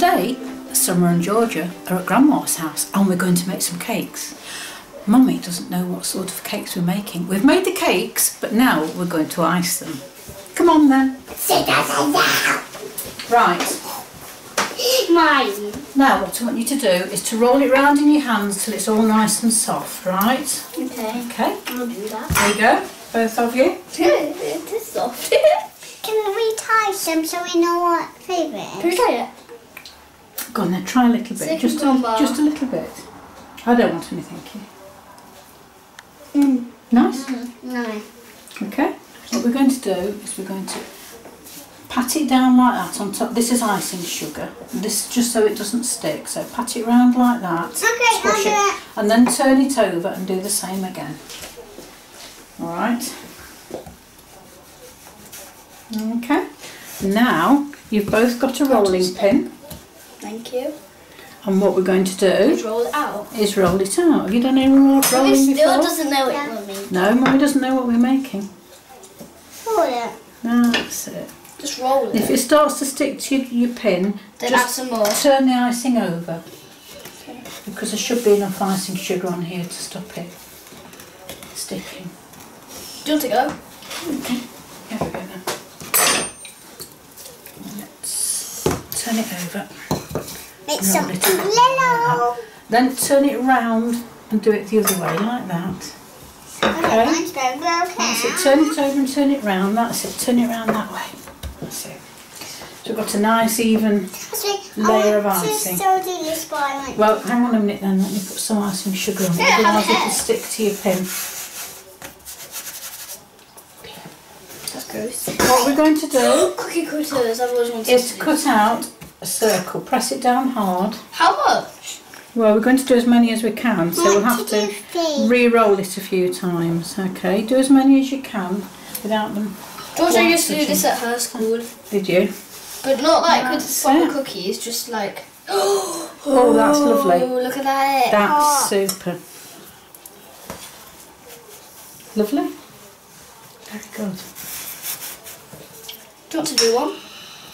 Today, Summer and Georgia are at Grandma's house and we're going to make some cakes. Mummy doesn't know what sort of cakes we're making. We've made the cakes, but now we're going to ice them. Come on then. Right, Mine. now what I want you to do is to roll it round in your hands till it's all nice and soft, right? Okay. Okay, I'll do that. there you go, both of you. it is soft. Can we tie some so we know what flavour it Can we is? it? Go on then, try a little bit, Second just a, just a little bit. I don't want any, thank you. Mm. Nice? No. Okay, what we're going to do is we're going to pat it down like that on top. This is icing sugar. This just so it doesn't stick. So pat it round like that. Okay, squash it, it. and then turn it over and do the same again. All right. Okay. Now you've both got a rolling pin, Thank you. and what we're going to Just do roll it out. is roll it out. Have you done any ro- Mummy rolling still before? doesn't know Yeah. it, Mummy. No, Mummy doesn't know what we're making. Oh, Hold it. That's it. Just roll it. If it starts to stick to your, your pin, then just add some more. turn the icing over because there should be enough icing sugar on here to stop it sticking. Do you want to go? Okay, here we go then. Let's turn it over. Make No, some little yellow. Then turn it round and do it the other way like that. Okay, Okay. That's it. Turn it over and turn it round. That's it. Turn it round that way. That's it. So we've got a nice even layer of icing. still do this, but I want Well, hang on a minute then. Let me put some icing sugar on it. Yeah, Otherwise it'll stick to your pin. That's gross. What we're going to do Cookie cutters, I've is cut out a circle. Press it down hard. How much? Well, we're going to do as many as we can, so we'll have to re-roll it a few times. Okay, do as many as you can without them. Georgia used to do this at her school. Did you? But not like with proper it. cookies, just like. Oh, that's lovely. Oh, look at that. That's super. Lovely. Very good. Do you want to do one?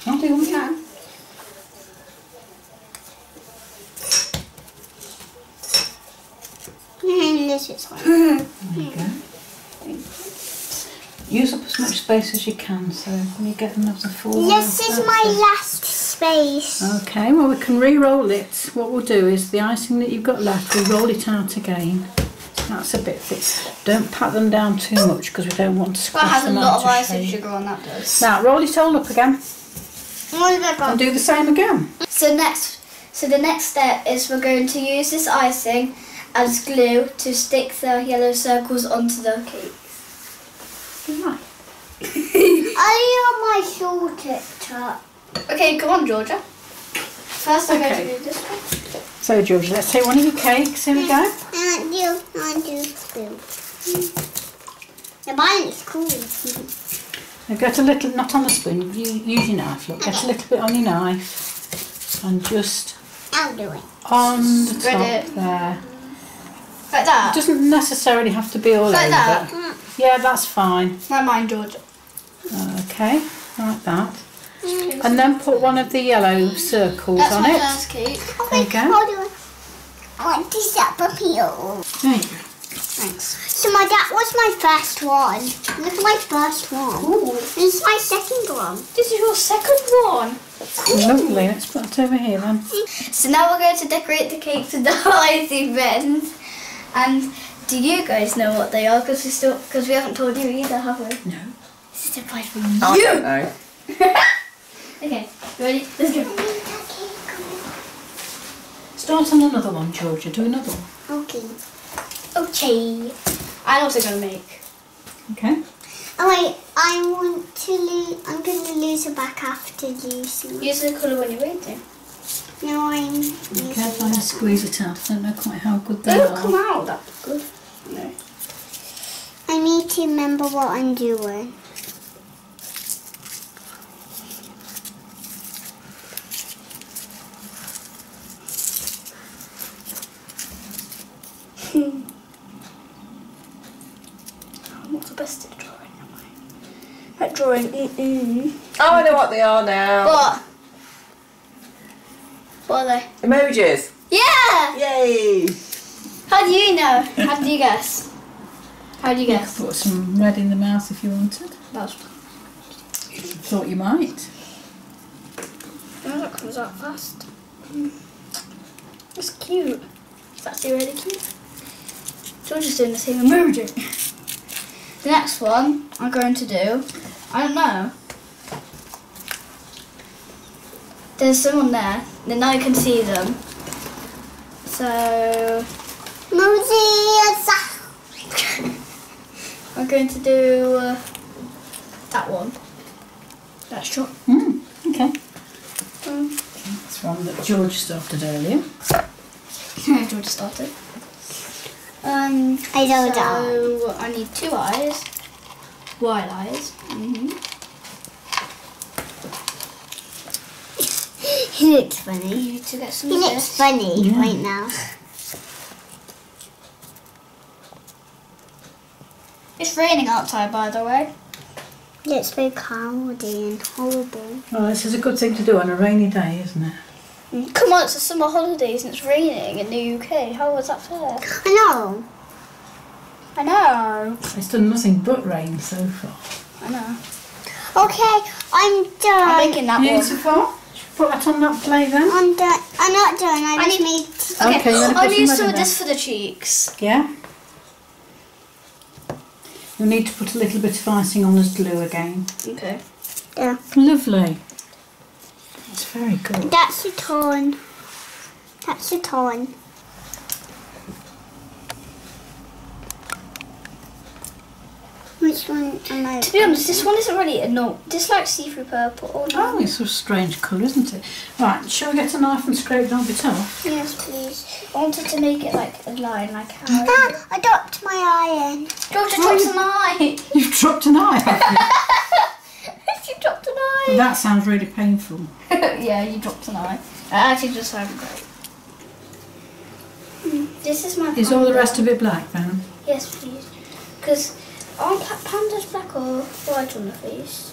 I'll do one. Can. Mm, this is one. There you go. Use up as much space as you can, so when you get another four. This is that's my it. last space. Okay, well we can re-roll it. What we'll do is the icing that you've got left, we'll roll it out again. That's a bit thick. Don't pat them down too much because we don't want to squash That squash has a them lot of icing shape. sugar on that does. Now roll it all up again What have I got? and do the same again. So next, so the next step is we're going to use this icing as glue to stick the yellow circles onto the cake. Right. I am my shortcut top. Okay, come on, Georgia. First, I'm Okay. going to do this one. So Georgia, let's take one of your cakes. Here we go. I want you. I want you too. The mine is cool. Now get a little, not on the spoon, you, use your knife, look. Get a little bit on your knife and just I'll do it. on the top Spread it. there. Like It doesn't necessarily have to be all Like over. that. Mm. Yeah, that's fine. Like mine, Georgia. Okay, like that. Mm. And then put one of the yellow circles That's on my it. first cake. Oh there you go. I'll do it. I want this up up here. There you go. Thanks. So my that was my first one. Look at my first one. Ooh. This is my second one. This is your second one. Lovely, let's put it over here then. So now we're going to decorate the cakes with the icing pens. And do you guys know what they are? Because we still, because we haven't told you either, have we? No. This is a surprise for you. Oh, I you. don't know. Okay, ready? Let's go. Start on another one, Georgia. Do another one. Okay. Okay. I'm also going to make. Okay. Oh wait, I want to lose. I'm going to lose it back after losing. Use the colour when you're waiting. No, I'm Be careful and squeeze it out. I don't know quite how good they They are. come out. That's good. No. I need to remember what I'm doing. I'm not the best at drawing, am I? At drawing, mm-mm. Oh, I know what they are now. But What are they? Emojis. Yeah! Yay! How do you know? How do you guess? How do you guess? Put some red in the mouth if you wanted. That's Thought you might. Oh, that comes out fast. That's cute. It's actually really cute. George doing the same emoji. The next one I'm going to do, I don't know. There's someone there, then now you can see them. So I'm going to do uh, that one. That's short. Mm, okay. Um, That's one that George started earlier. George started. Um, I don't so I need two eyes, wide eyes. hmm He looks funny. You need to get some He looks this. funny Yeah. right now. It's raining outside, by the way. It's very cloudy and horrible. Well, this is a good thing to do on a rainy day, isn't it? Mm, Come on, it's the summer holidays and it's raining in the UK. How was that fair? I know. I know. It's done nothing but rain so far. I know. Okay, I'm done. I'm making that one. Beautiful. Put that on that plate then. I'm done. I'm not done. I, I just need- made. T- Okay, Okay, you wanna I'll put use some some red of in this for the cheeks. Yeah. You'll need to put a little bit of icing on as glue again. Okay. yeah. Lovely. That's very good. That's a ton. That's a ton. Which one am I? To be honest, this one isn't really a no. This like see-through purple. Oh, no. Oh, it's a strange colour, isn't it? Right, shall we get a knife and scrape that bit off? Yes, please. I wanted to make it like a line, like how. Ah, I dropped my iron. George, you dropped an eye. You've dropped a knife, have you dropped an you? eye. that sounds really painful. yeah, you dropped an eye. I actually just sounded great. Hmm, This is my. Is all the rest of it black then? Yes, please. Because pandas black or white on the face?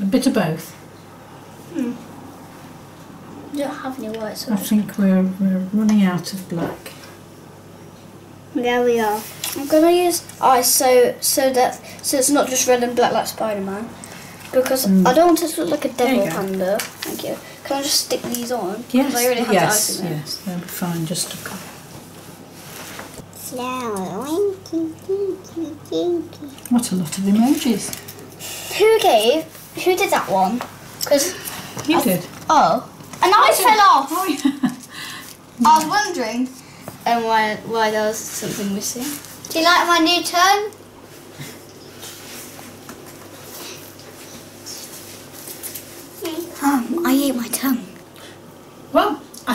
A bit of both. You don't have any white, so I think we're, we're running out of black. There we are. I'm gonna use eyes so so that so it's not just red and black like Spider Man. Because I don't want it to look like a Hmm. Devil panda. Thank you. Can I just stick these on? Yes, I already have yes, the eyes in there. yes, they'll be fine. Just a couple. Flower. Winky. What a lot of emojis. Who gave? Who did that one? Because You did. oh, an eye fell off. Oh, yeah. I was wondering, and why why there was something missing. Do you like my new turn? Um, I ate my tongue.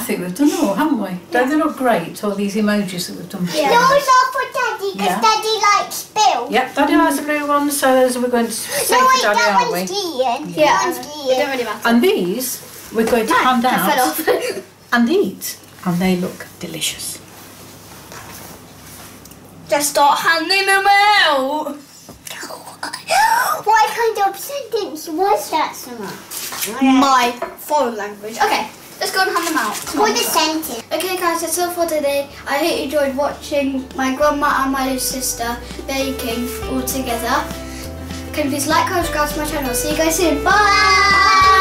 Well, I think we've done all, haven't we? Don't they look great, all these emojis that we've done? Yeah. Those are for Daddy because Yeah. Daddy likes Bill. Yep, Daddy likes the blue one, so those we're going to save No, for wait, Daddy, that aren't we? one's Ian. Yeah, that one's it don't Ian. really matter. And these we're going to hand They out and eat, and they look delicious. Just start handing them out. what kind of sentence was that, Summer? My foreign language. Okay, let's go and hand them out. On. a sentence. Okay guys, that's all for today. I hope you enjoyed watching my grandma and my little sister baking all together. Can you please like, comment, subscribe to my channel. See you guys soon. Bye!